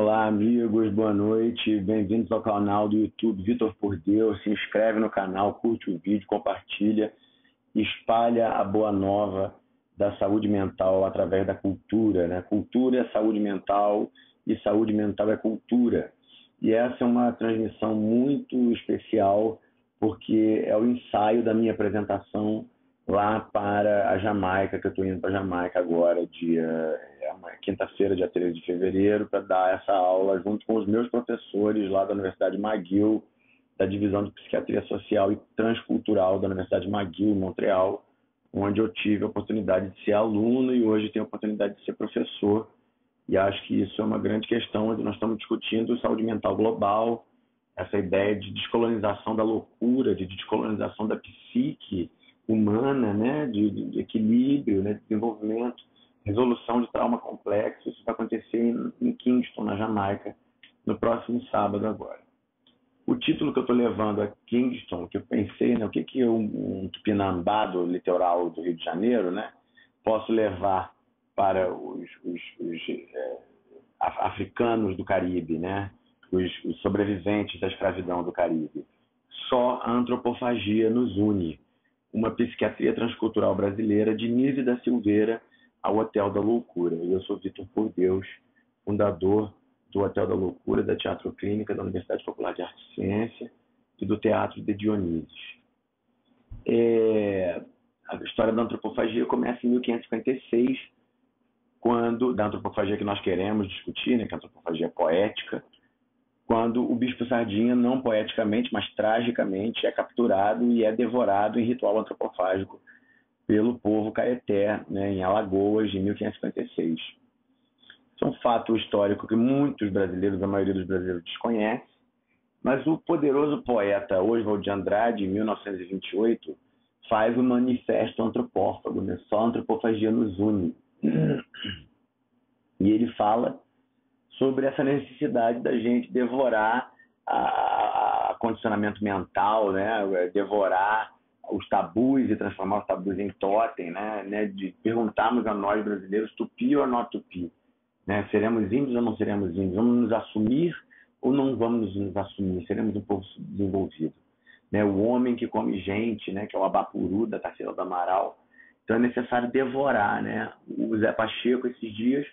Olá, amigos, boa noite. Bem-vindos ao canal do YouTube Vitor por Deus. Se inscreve no canal, curte o vídeo, compartilha, espalha a boa nova da saúde mental através da cultura. Né? Cultura é saúde mental e saúde mental é cultura. E essa é uma transmissão muito especial porque é o ensaio da minha apresentação lá para a Jamaica, que eu estou indo para a Jamaica agora, dia é quinta-feira, dia 13 de fevereiro, para dar essa aula junto com os meus professores lá da Universidade McGill, da Divisão de Psiquiatria Social e Transcultural da Universidade McGill, em Montreal, onde eu tive a oportunidade de ser aluno e hoje tenho a oportunidade de ser professor. E acho que isso é uma grande questão, onde nós estamos discutindo saúde mental global, essa ideia de descolonização da loucura, de descolonização da psique humana, né, de, de equilíbrio, né, de desenvolvimento, resolução de trauma complexo. Isso vai acontecer em, em Kingston, na Jamaica, no próximo sábado agora. O título que eu estou levando a Kingston, que eu pensei, né, o que que um, um tupinambá do litoral do Rio de Janeiro, né, posso levar para os, os, os é, africanos do Caribe, né, os, os sobreviventes da escravidão do Caribe. Só a antropofagia nos une. Uma psiquiatria transcultural brasileira de Nise da Silveira ao Hotel da Loucura. Eu sou Vitor Por Deus, fundador do Hotel da Loucura, da Teatro Clínica, da Universidade Popular de Arte e Ciência e do Teatro de Dionísio. É, a história da antropofagia começa em 1556, quando da antropofagia que nós queremos discutir, né, que é a antropofagia poética, quando o bispo Sardinha, não poeticamente, mas tragicamente, é capturado e é devorado em ritual antropofágico pelo povo caeté, né, em Alagoas, em 1556. Isso é um fato histórico que muitos brasileiros, a maioria dos brasileiros, desconhece, mas o poderoso poeta Oswald de Andrade, em 1928, faz o manifesto antropófago, né? só a antropofagia nos une. E ele fala sobre essa necessidade da gente devorar a, a condicionamento mental, né? devorar os tabus e transformar os tabus em totem, né? né? de perguntarmos a nós brasileiros tupi ou não tupi. Né? Seremos índios ou não seremos índios? Vamos nos assumir ou não vamos nos assumir? Seremos um povo desenvolvido. Né? O homem que come gente, né? que é o abapuru da Tarsila do Amaral. Então é necessário devorar. Né? O Zé Pacheco, esses dias,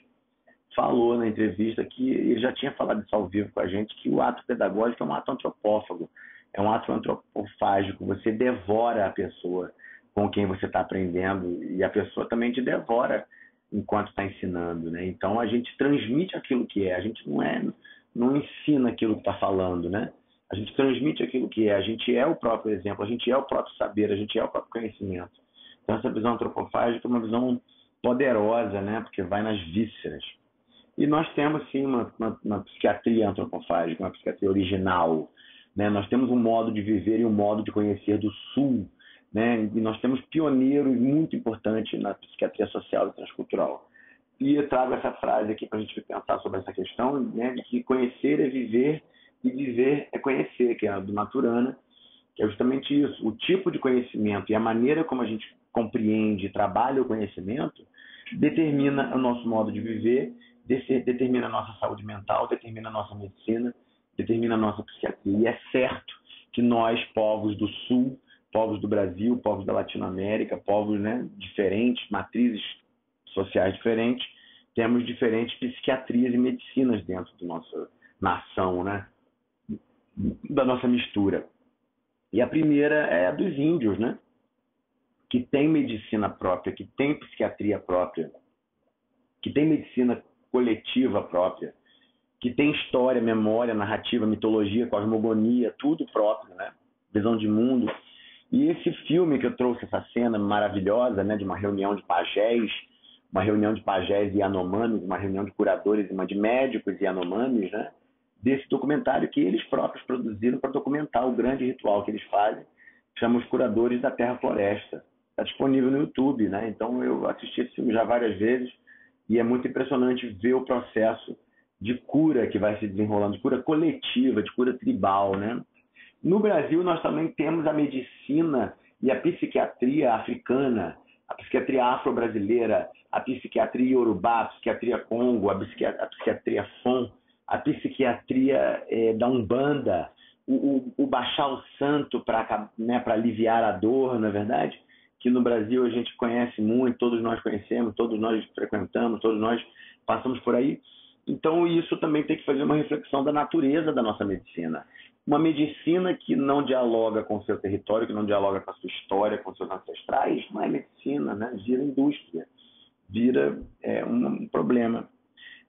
falou na entrevista que ele já tinha falado isso ao vivo com a gente, que o ato pedagógico é um ato antropófago, é um ato antropofágico, você devora a pessoa com quem você está aprendendo e a pessoa também te devora enquanto está ensinando, né? Então a gente transmite aquilo que é, a gente não é, não ensina aquilo que está falando, né? A gente transmite aquilo que é, a gente é o próprio exemplo, a gente é o próprio saber, a gente é o próprio conhecimento. Então essa visão antropofágica é uma visão poderosa, né? Porque vai nas vísceras. E nós temos sim uma, uma, uma psiquiatria antropofágica, uma psiquiatria original. Né? Nós temos um modo de viver e um modo de conhecer do Sul. Né? E nós temos pioneiros muito importantes na psiquiatria social e transcultural. E eu trago essa frase aqui para a gente pensar sobre essa questão, né, que conhecer é viver e viver é conhecer, que é a do Maturana, que é justamente isso. O tipo de conhecimento e a maneira como a gente compreende e trabalha o conhecimento determina o nosso modo de viver determina a nossa saúde mental, determina a nossa medicina, determina a nossa psiquiatria. E é certo que nós, povos do Sul, povos do Brasil, povos da Latinoamérica, povos né, diferentes, matrizes sociais diferentes, temos diferentes psiquiatrias e medicinas dentro da nossa nação, né? da nossa mistura. E a primeira é a dos índios, né? que tem medicina própria, que tem psiquiatria própria, que tem medicina coletiva própria, que tem história, memória, narrativa, mitologia, cosmogonia, tudo próprio, né? Visão de mundo. E esse filme que eu trouxe essa cena maravilhosa, né, de uma reunião de pajés, uma reunião de pajés e anomames, uma reunião de curadores uma de médicos e anomames, né? Desse documentário que eles próprios produziram para documentar o grande ritual que eles fazem, chama Os Curadores da Terra Floresta. Está disponível no YouTube, né? Então eu assisti esse filme já várias vezes e é muito impressionante ver o processo de cura que vai se desenrolando, de cura coletiva, de cura tribal, né? No Brasil, nós também temos a medicina e a psiquiatria africana, a psiquiatria afro-brasileira, a psiquiatria iorubá, a psiquiatria congo, a psiquiatria, a psiquiatria fon, a psiquiatria é, da Umbanda, o, o, o baixar o santo para né, aliviar a dor, na é verdade? Que no Brasil a gente conhece muito, todos nós conhecemos, todos nós frequentamos, todos nós passamos por aí. Então, isso também tem que fazer uma reflexão da natureza da nossa medicina. Uma medicina que não dialoga com o seu território, que não dialoga com a sua história, com seus ancestrais, não é medicina, né? vira indústria, vira é, um problema.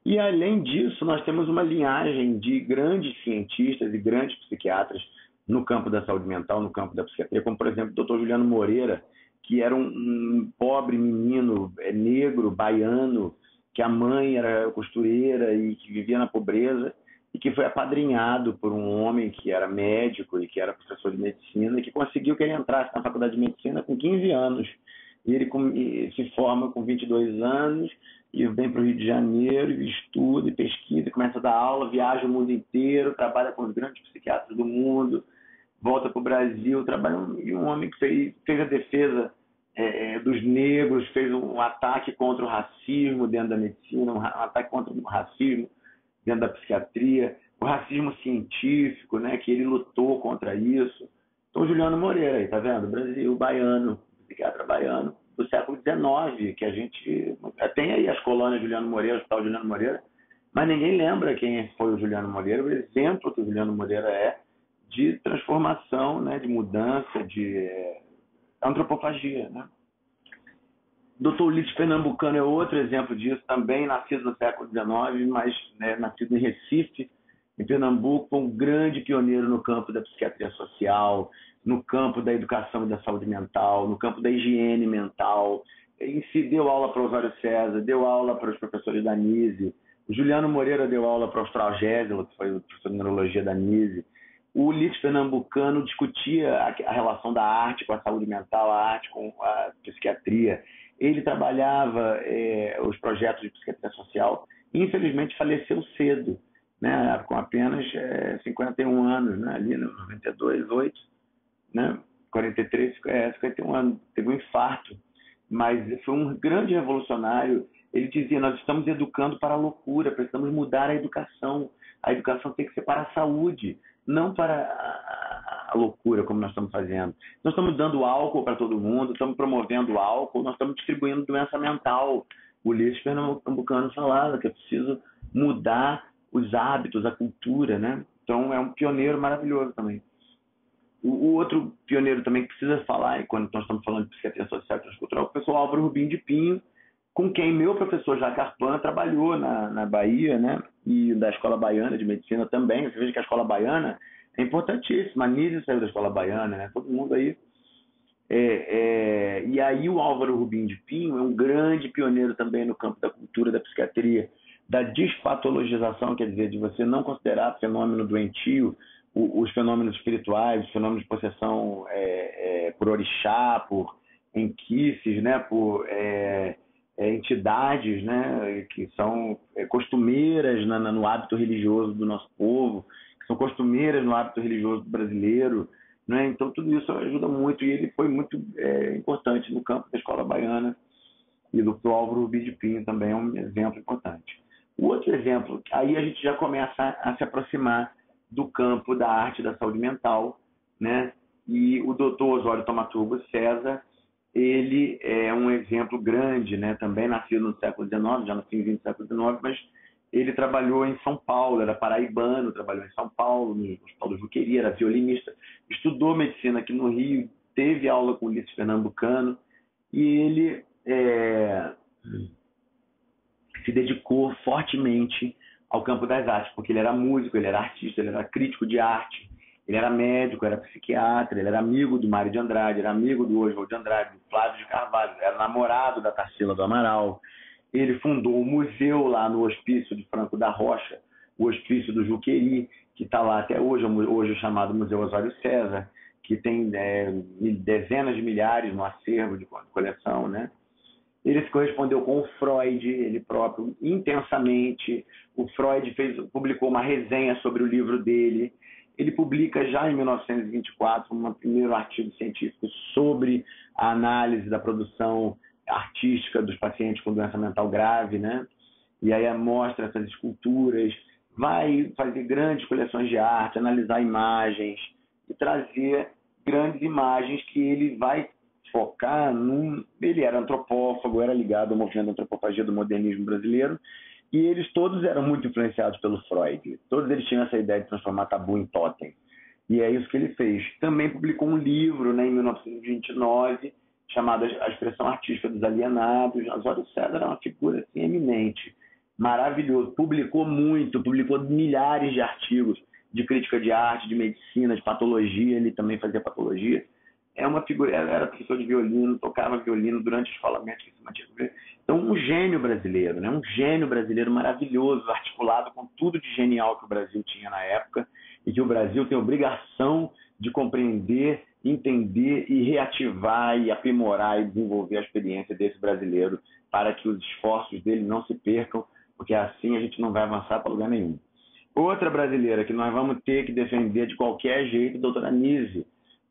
E, além disso, nós temos uma linhagem de grandes cientistas e grandes psiquiatras no campo da saúde mental, no campo da psiquiatria, como, por exemplo, o Dr. Juliano Moreira, que era um, um pobre menino é, negro, baiano, que a mãe era costureira e que vivia na pobreza e que foi apadrinhado por um homem que era médico e que era professor de medicina e que conseguiu que ele entrasse na faculdade de medicina com 15 anos. E ele se forma com 22 anos e vem para o Rio de Janeiro estuda e pesquisa, começa a dar aula, viaja o mundo inteiro, trabalha com os grandes psiquiatras do mundo, volta para o Brasil, trabalha e um homem que fez, fez a defesa é, é, dos negros, fez um ataque contra o racismo dentro da medicina, um ataque contra o racismo dentro da psiquiatria, o racismo científico, né, que ele lutou contra isso. Então, Juliano Moreira aí, tá vendo? Brasil, baiano, psiquiatra baiano, do século XIX, que a gente tem aí as colônias Juliano Moreira, o Hospital Juliano Moreira, mas ninguém lembra quem foi o Juliano Moreira, o exemplo que o Juliano Moreira é de transformação, né, de mudança, de é, antropofagia. Né? Dr. Ulisses Pernambucano é outro exemplo disso, também nascido no século XIX, mas né, nascido em Recife, em Pernambuco, foi um grande pioneiro no campo da psiquiatria social, no campo da educação e da saúde mental, no campo da higiene mental. Em si, deu aula para o Osório César, deu aula para os professores da NISE. O Juliano Moreira deu aula para o Austral Gésilo, que foi o professor de neurologia da NISE. O Ulisses Pernambucano discutia a, a relação da arte com a saúde mental, a arte com a psiquiatria. Ele trabalhava é, os projetos de psiquiatria social. Infelizmente, faleceu cedo, né, com apenas é, 51 anos, né, ali no 92, 8 né? 43, é, 51 anos, teve um infarto, mas foi um grande revolucionário. Ele dizia: Nós estamos educando para a loucura, precisamos mudar a educação. A educação tem que ser para a saúde, não para a, loucura, como nós estamos fazendo. Nós estamos dando álcool para todo mundo, estamos promovendo álcool, nós estamos distribuindo doença mental. O Ulisses Pernambucano falava que é preciso mudar os hábitos, a cultura, né? Então é um pioneiro maravilhoso também. O, outro pioneiro também que precisa falar, quando nós estamos falando de psiquiatria social e transcultural, é o professor Álvaro Rubim de Pinho, com quem meu professor Jacques Arpan trabalhou na, na Bahia, né? E da Escola Baiana de Medicina também. Você veja que a Escola Baiana é importantíssima. A Nise saiu da Escola Baiana, né? Todo mundo aí. É, é... E aí o Álvaro Rubim de Pinho é um grande pioneiro também no campo da cultura da psiquiatria, da despatologização, quer dizer, de você não considerar fenômeno doentio os fenômenos espirituais, os fenômenos de possessão é, é, por orixá, por enquices, né, por é, é entidades né, que são é, costumeiras na, no hábito religioso do nosso povo, que são costumeiras no hábito religioso brasileiro. Né? Então, tudo isso ajuda muito e ele foi muito é, importante no campo da escola baiana e do Álvaro Bidipinho também é um exemplo importante. O outro exemplo, aí a gente já começa a se aproximar do campo da arte da saúde mental, né? E o doutor Osório Tomaturgo César, ele é um exemplo grande, né? Também nascido no século XIX, já no fim do século XIX, mas ele trabalhou em São Paulo, era paraibano, trabalhou em São Paulo, no Hospital do era violinista, estudou medicina aqui no Rio, teve aula com o Ulisses Pernambucano e ele é, se dedicou fortemente ao campo das artes, porque ele era músico, ele era artista, ele era crítico de arte, ele era médico, era psiquiatra, ele era amigo do Mário de Andrade, era amigo do Oswald de Andrade, do Flávio de Carvalho, era namorado da Tarsila do Amaral. Ele fundou um museu lá no Hospício de Franco da Rocha, o Hospício do Juqueri, que está lá até hoje, hoje chamado Museu Osório César, que tem é, dezenas de milhares no acervo de coleção, né? Ele se correspondeu com o Freud, ele próprio, intensamente. O Freud fez, publicou uma resenha sobre o livro dele. Ele publica já em 1924 um primeiro artigo científico sobre a análise da produção artística dos pacientes com doença mental grave, né? E aí mostra essas esculturas, vai fazer grandes coleções de arte, analisar imagens e trazer grandes imagens que ele vai focar num. Ele era antropófago, era ligado ao movimento da antropofagia do modernismo brasileiro, e eles todos eram muito influenciados pelo Freud. Todos eles tinham essa ideia de transformar tabu em totem. E é isso que ele fez. Também publicou um livro né, em 1929 chamado A Expressão Artística dos Alienados. Osório César era uma figura assim, eminente, maravilhoso. Publicou muito, publicou milhares de artigos de crítica de arte, de medicina, de patologia. Ele também fazia patologia é uma figura, era professor de violino, tocava violino durante se mantinha. Então, um gênio brasileiro, né? um gênio brasileiro maravilhoso, articulado com tudo de genial que o Brasil tinha na época e que o Brasil tem obrigação de compreender, entender e reativar e aprimorar e desenvolver a experiência desse brasileiro para que os esforços dele não se percam, porque assim a gente não vai avançar para lugar nenhum. Outra brasileira que nós vamos ter que defender de qualquer jeito, doutora Nise,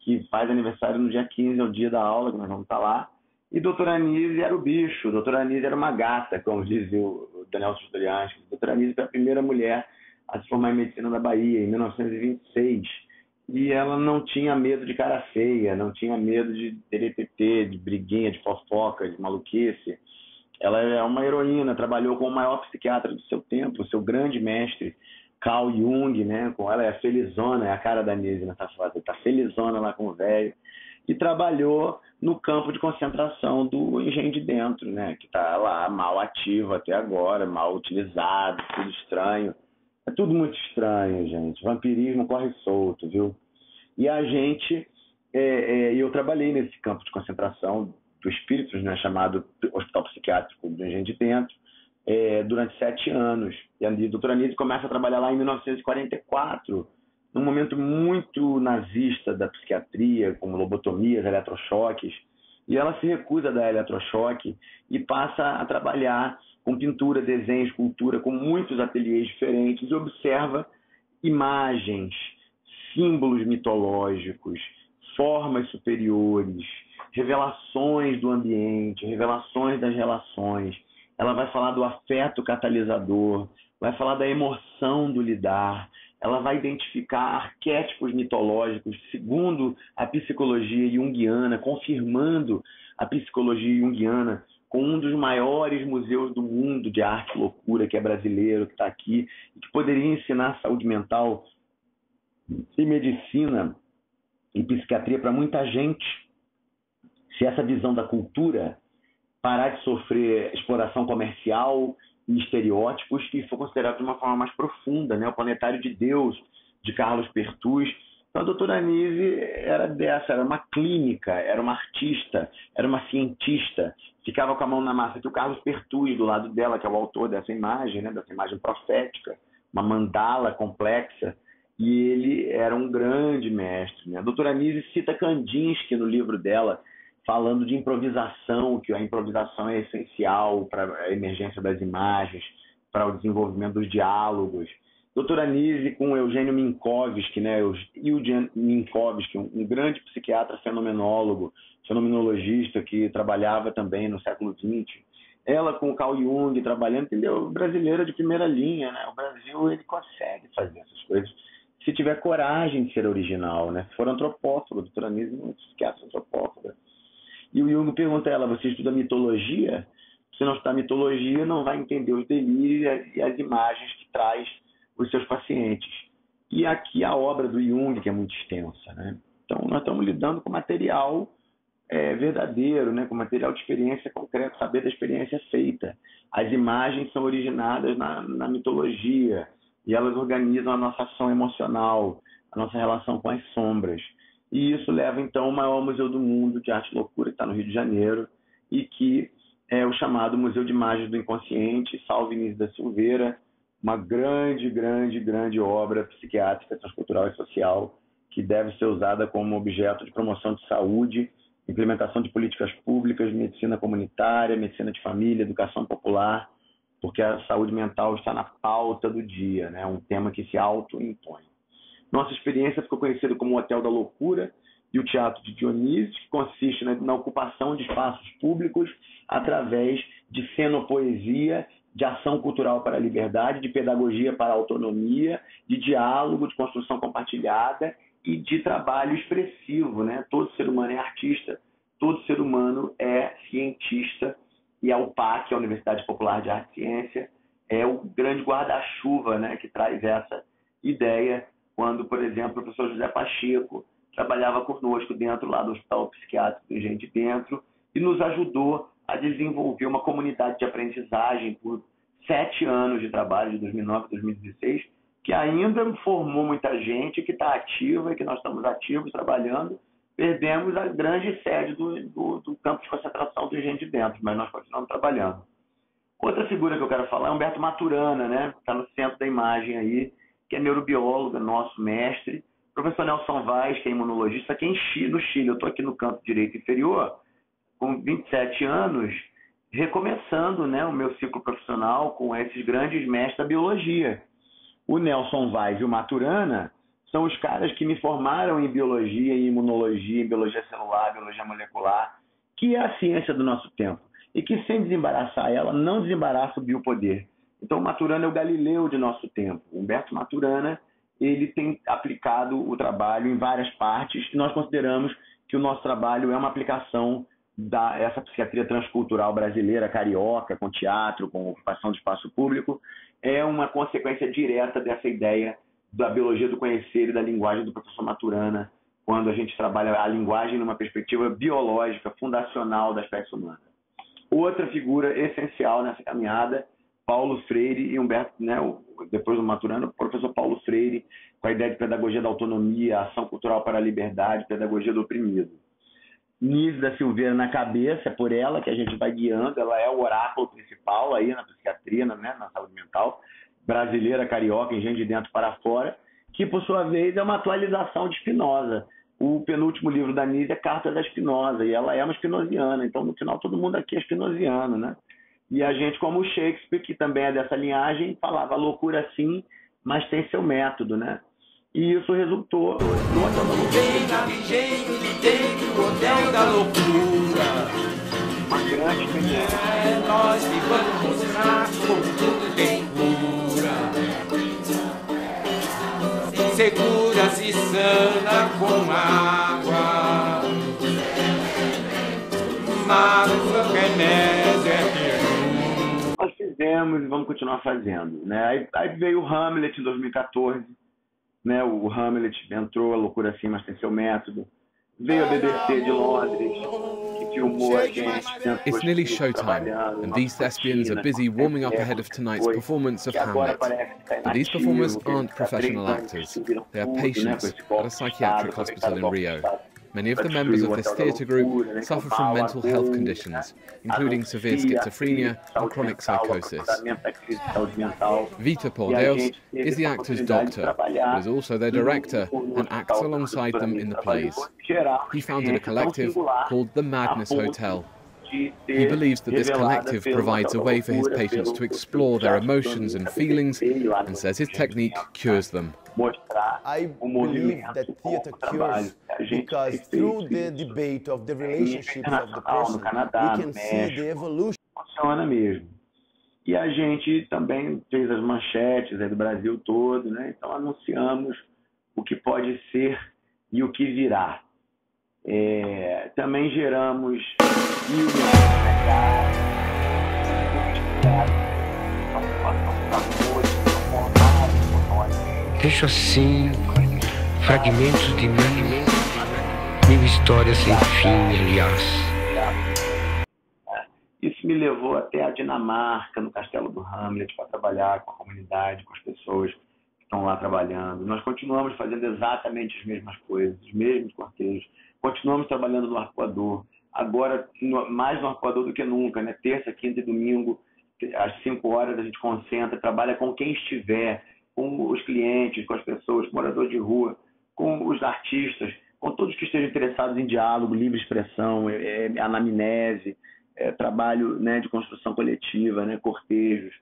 que faz aniversário no dia 15, é o dia da aula, que nós vamos estar lá. E doutora Anise era o bicho, doutora Anise era uma gata, como dizia o Daniel Sutoliansky. Doutora Anise foi a primeira mulher a se formar em medicina da Bahia, em 1926. E ela não tinha medo de cara feia, não tinha medo de TTT, de briguinha, de fofoca, de maluquice. Ela é uma heroína, trabalhou com o maior psiquiatra do seu tempo, seu grande mestre, Carl Jung, né? Com ela é felizona, é a cara da Nise nessa fase, tá felizona lá com o velho. E trabalhou no campo de concentração do engenho de dentro, né? Que tá lá mal ativo até agora, mal utilizado, tudo estranho. É tudo muito estranho, gente. Vampirismo corre solto, viu? E a gente, é, é, eu trabalhei nesse campo de concentração do espíritos, né? Chamado Hospital Psiquiátrico do Engenho de Dentro é, durante sete anos. E a doutora Nise começa a trabalhar lá em 1944, num momento muito nazista da psiquiatria, com lobotomias, eletrochoques. E ela se recusa da eletrochoque e passa a trabalhar com pintura, desenho, escultura, com muitos ateliês diferentes e observa imagens, símbolos mitológicos, formas superiores, revelações do ambiente, revelações das relações ela vai falar do afeto catalisador, vai falar da emoção do lidar, ela vai identificar arquétipos mitológicos segundo a psicologia junguiana, confirmando a psicologia junguiana com um dos maiores museus do mundo de arte loucura, que é brasileiro, que está aqui, e que poderia ensinar saúde mental e medicina e psiquiatria para muita gente. Se essa visão da cultura parar de sofrer exploração comercial e estereótipos e for considerado de uma forma mais profunda, né? O Planetário de Deus, de Carlos Pertuz. Então, a doutora Anise era dessa, era uma clínica, era uma artista, era uma cientista, ficava com a mão na massa. Que o Carlos Pertuz, do lado dela, que é o autor dessa imagem, né? dessa imagem profética, uma mandala complexa, e ele era um grande mestre. Né? A doutora Anise cita Kandinsky no livro dela, falando de improvisação, que a improvisação é essencial para a emergência das imagens, para o desenvolvimento dos diálogos. Doutora Anise com Eugênio Minkovski, né? Eugênio Minkovski, um grande psiquiatra fenomenólogo, fenomenologista que trabalhava também no século XX. Ela com Carl Jung trabalhando, entendeu? Brasileira de primeira linha, né? O Brasil ele consegue fazer essas coisas se tiver coragem de ser original, né? Se for antropófago, doutora Anise é um psiquiatra antropófaga e o Jung pergunta a ela: você estuda mitologia? Se não estudar mitologia, não vai entender os delírios e as imagens que traz os seus pacientes. E aqui a obra do Jung, que é muito extensa. Né? Então, nós estamos lidando com material é, verdadeiro, né? com material de experiência concreta, saber da experiência feita. As imagens são originadas na, na mitologia e elas organizam a nossa ação emocional, a nossa relação com as sombras. E isso leva, então, ao maior museu do mundo de arte e loucura, que está no Rio de Janeiro, e que é o chamado Museu de Imagens do Inconsciente, Salve Inês da Silveira, uma grande, grande, grande obra psiquiátrica, transcultural e social, que deve ser usada como objeto de promoção de saúde, implementação de políticas públicas, medicina comunitária, medicina de família, educação popular, porque a saúde mental está na pauta do dia, né? um tema que se auto-impõe. Nossa experiência ficou conhecida como o Hotel da Loucura e o Teatro de Dionísio, que consiste na, na ocupação de espaços públicos através de cenopoesia, de ação cultural para a liberdade, de pedagogia para a autonomia, de diálogo, de construção compartilhada e de trabalho expressivo. Né? Todo ser humano é artista, todo ser humano é cientista e a UPAC, a Universidade Popular de Arte e Ciência, é o grande guarda-chuva né, que traz essa ideia quando, por exemplo, o professor José Pacheco trabalhava conosco dentro lá do Hospital Psiquiátrico do Gente Dentro e nos ajudou a desenvolver uma comunidade de aprendizagem por sete anos de trabalho, de 2009 a 2016, que ainda formou muita gente que está ativa e que nós estamos ativos trabalhando. Perdemos a grande sede do, do, do campo de concentração do Gente Dentro, mas nós continuamos trabalhando. Outra figura que eu quero falar é Humberto Maturana, né? Está no centro da imagem aí, que é neurobiólogo, nosso mestre. Professor Nelson Vaz, que é imunologista, aqui em Chile, no Chile. Eu estou aqui no campo direito inferior, com 27 anos, recomeçando né, o meu ciclo profissional com esses grandes mestres da biologia. O Nelson Vaz e o Maturana são os caras que me formaram em biologia, em imunologia, em biologia celular, biologia molecular, que é a ciência do nosso tempo. E que sem desembaraçar ela, não desembaraça o biopoder. Então, Maturana é o Galileu de nosso tempo. Humberto Maturana, ele tem aplicado o trabalho em várias partes e nós consideramos que o nosso trabalho é uma aplicação da essa psiquiatria transcultural brasileira, carioca, com teatro, com ocupação de espaço público, é uma consequência direta dessa ideia da biologia do conhecer e da linguagem do professor Maturana, quando a gente trabalha a linguagem numa perspectiva biológica, fundacional da espécie humana. Outra figura essencial nessa caminhada, Paulo Freire e Humberto, né, depois do Maturana, o professor Paulo Freire, com a ideia de pedagogia da autonomia, ação cultural para a liberdade, pedagogia do oprimido. Nise da Silveira na cabeça, é por ela que a gente vai guiando, ela é o oráculo principal aí na psiquiatria, né, na saúde mental, brasileira, carioca, em gente de dentro para fora, que por sua vez é uma atualização de Spinoza. O penúltimo livro da Nise é Carta da Spinoza, e ela é uma spinoziana, então no final todo mundo aqui é spinoziano, né? E a gente, como o Shakespeare, que também é dessa linhagem, falava loucura sim, mas tem seu método, né? E isso resultou no Hotel da Loucura. Uma grande experiência. É, nós que vamos lá com tudo bem cura. Seguras e sana com água. Mas o remédio fizemos e vamos continuar fazendo. Né? Aí, aí veio o Hamlet em 2014 né? O Hamlet entrou, a loucura assim, mas tem seu método. Veio a BBC de Londres, que filmou um a gente. It's nearly showtime, and these thespians are busy warming up ahead of tonight's performance of Hamlet. But these performers aren't professional actors. They are patients at a psychiatric hospital in Rio. Many of the members of this theatre group suffer from mental health conditions, including severe schizophrenia and chronic psychosis. Vita Pordeus is the actor's doctor, but is also their director and acts alongside them in the plays. He founded a collective called the Madness Hotel. He believes that this collective provides a way for his patients to explore their emotions and feelings and says his technique cures them. I believe that theater cures because through the debate of the relationships of the person, we can see the evolution. Funciona mesmo. E a gente também fez as manchetes do Brasil todo, né? Então anunciamos o que pode ser e o que virá. É, também geramos Deixo assim fragmentos de mim, mil histórias sem fim, aliás. Isso me levou até a Dinamarca, no Castelo do Hamlet, para trabalhar com a comunidade, com as pessoas que estão lá trabalhando. Nós continuamos fazendo exatamente as mesmas coisas, os mesmos cortejos. Continuamos trabalhando no arcoador. Agora, mais no arcoador do que nunca, né? Terça, quinta e domingo, às 5 horas, a gente concentra, trabalha com quem estiver com os clientes, com as pessoas, com morador de rua, com os artistas, com todos que estejam interessados em diálogo, livre expressão, é, é, anamnese, é, trabalho né, de construção coletiva, né, cortejos.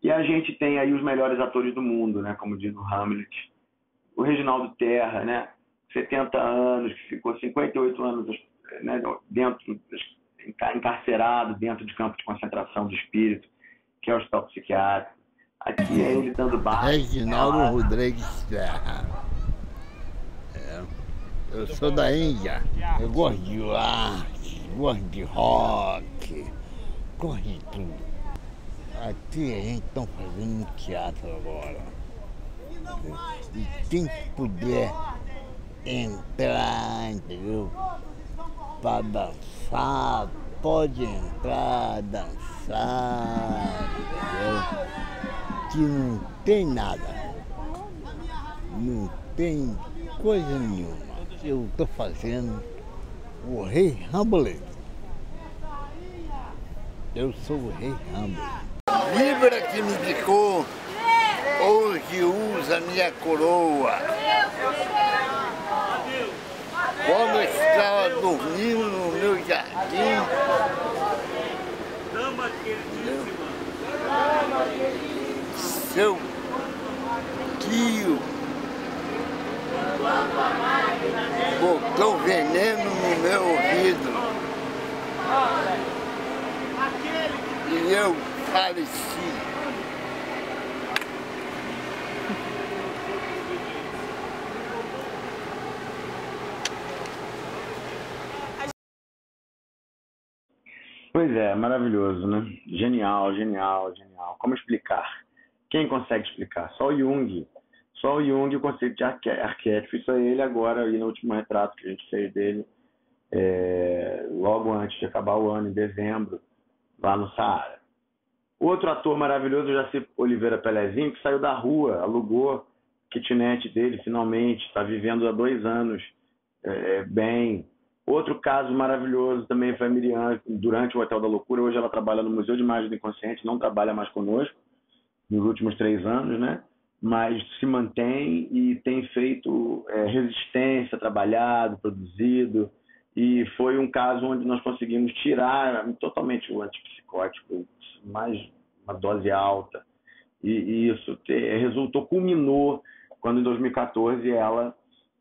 E a gente tem aí os melhores atores do mundo, né, como diz o Hamlet. O Reginaldo Terra, né, 70 anos, que ficou 58 anos né, dentro, encarcerado dentro de campo de concentração do espírito que é o hospital psiquiátrico. Aqui é ele dando barra. Reginaldo Rodrigues Serra. É. Eu sou da Índia. Eu gosto de arte, gosto de rock, gosto de tudo. Aqui a gente está fazendo um teatro agora. E quem puder entrar, entendeu? Para dançar, pode entrar, dançar, entendeu? Que não tem nada. Não tem coisa nenhuma. Eu estou fazendo o rei Hamlet. Eu sou o rei Hamlet. Libra que me indicou, hoje usa minha coroa. Quando eu estava dormindo no meu jardim, seu tio botou veneno no meu ouvido e eu faleci. Pois é, maravilhoso, né? Genial, genial, genial. Como explicar? Quem consegue explicar? Só o Jung. Só o Jung, o conceito de arquétipo. Isso é ele agora, aí no último retrato que a gente fez dele, é, logo antes de acabar o ano, em dezembro, lá no Saara. Outro ator maravilhoso, Jaci Oliveira Pelezinho, que saiu da rua, alugou kitnet dele finalmente, está vivendo há dois anos é, bem, Outro caso maravilhoso também foi a Miriam, durante o Hotel da Loucura. Hoje ela trabalha no Museu de Imagem do Inconsciente, não trabalha mais conosco nos últimos três anos, né? Mas se mantém e tem feito é, resistência, trabalhado, produzido. E foi um caso onde nós conseguimos tirar totalmente o antipsicótico, mais uma dose alta. E, e isso te, resultou, culminou quando em 2014 ela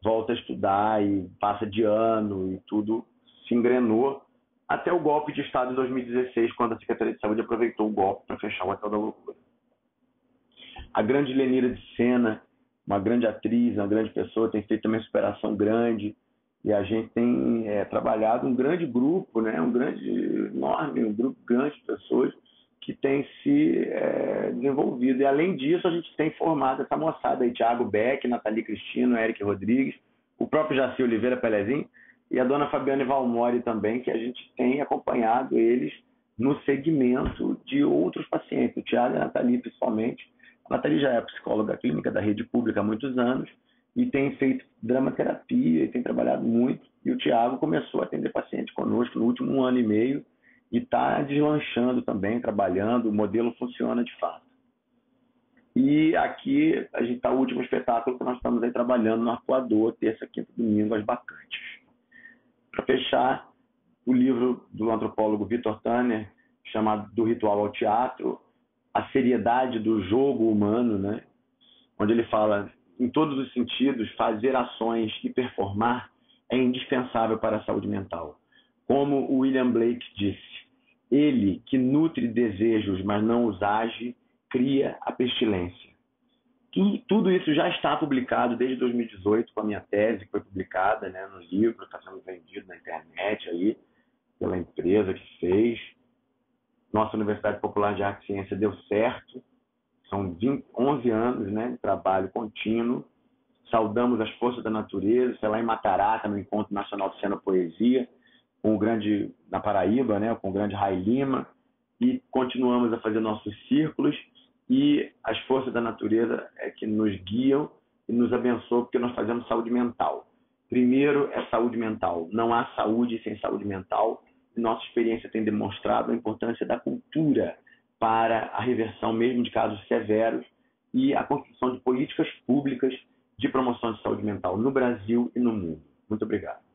volta a estudar e passa de ano e tudo se engrenou até o golpe de Estado em 2016, quando a Secretaria de Saúde aproveitou o golpe para fechar o Hotel da Loucura. A grande Lenira de Sena, uma grande atriz, uma grande pessoa, tem feito uma superação grande e a gente tem é, trabalhado um grande grupo, né, um grande, enorme, um grupo grande de pessoas que tem se é, desenvolvido. E além disso, a gente tem formado essa moçada aí, Thiago Beck, Nathalie Cristino, Eric Rodrigues, o próprio Jaci Oliveira Pelezinho e a dona Fabiane Valmori também, que a gente tem acompanhado eles no segmento de outros pacientes, o Thiago e a Nathalie principalmente. A Nathalie já é psicóloga clínica da rede pública há muitos anos e tem feito dramaterapia e tem trabalhado muito. E o Thiago começou a atender paciente conosco no último ano e meio e está deslanchando também, trabalhando, o modelo funciona de fato. E aqui a gente está o último espetáculo que nós estamos aí trabalhando no Arcoador, terça, quinta, domingo, as Bacantes. Para fechar, o livro do antropólogo Vitor Tanner, chamado Do Ritual ao Teatro, a seriedade do jogo humano, né? onde ele fala, em todos os sentidos, fazer ações e performar é indispensável para a saúde mental. Como o William Blake disse, ele que nutre desejos, mas não os age, cria a pestilência. Tudo isso já está publicado desde 2018 com a minha tese, que foi publicada né, no livro, está sendo vendido na internet aí, pela empresa que fez. Nossa Universidade Popular de Arte e Ciência deu certo. São 20, 11 anos né, de trabalho contínuo. Saudamos as forças da natureza, sei lá, em Matarata, no Encontro Nacional de Cena Poesia com o grande na Paraíba, né, com o grande Rai Lima, e continuamos a fazer nossos círculos e as forças da natureza é que nos guiam e nos abençoam porque nós fazemos saúde mental. Primeiro é saúde mental. Não há saúde sem saúde mental. Nossa experiência tem demonstrado a importância da cultura para a reversão mesmo de casos severos e a construção de políticas públicas de promoção de saúde mental no Brasil e no mundo. Muito obrigado.